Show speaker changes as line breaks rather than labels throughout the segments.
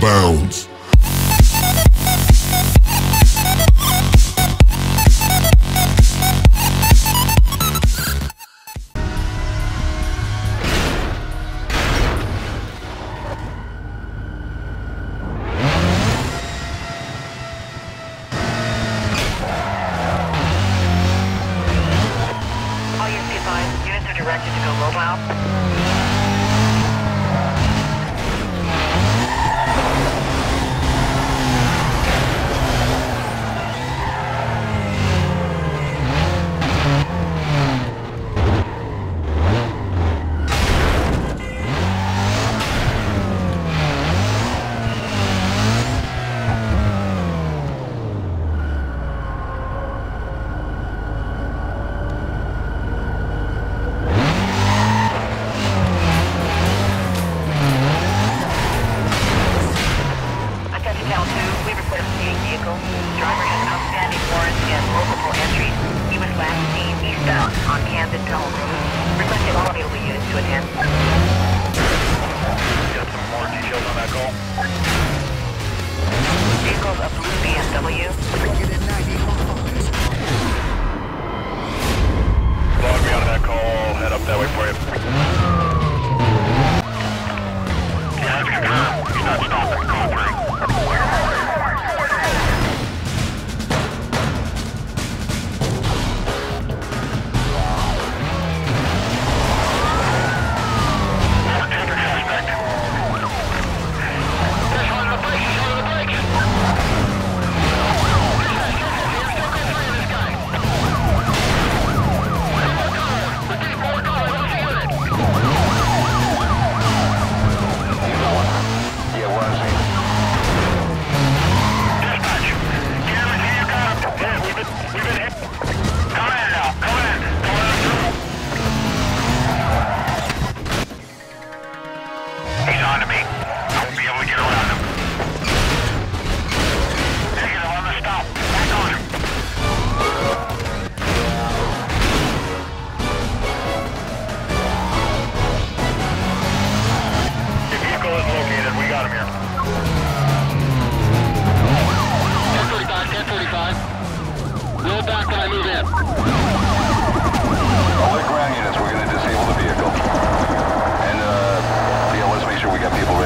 bounds.
Units are directed to go mobile. Driver has outstanding warrants and multiple entries. He was last seen eastbound on Camden Tunnel Road. Requesting all available units to attend.
Got some more details on that call.
Vehicles a blue BMW.
Log me out of that call. Head up that way for you. Got
people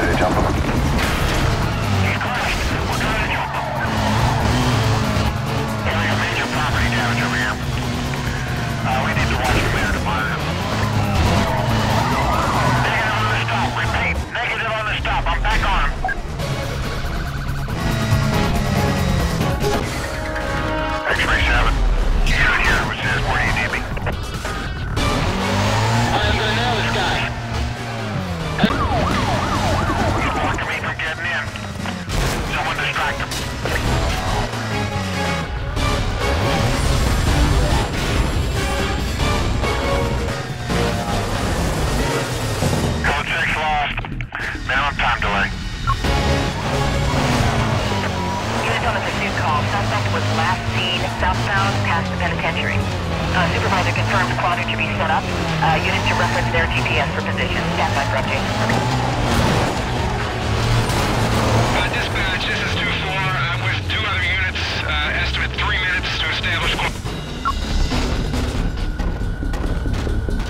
Uh,
supervisor confirms quadrant to be set up. Uh, units to reference their GPS for position. Stand by for update.
Uh, dispatch, this is 2-4. I'm with two other units. Uh, estimate three minutes to establish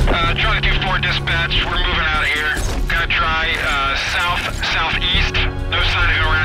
Uh, 2-4 dispatch, we're moving out of here. Gonna try south, southeast. No sign of around.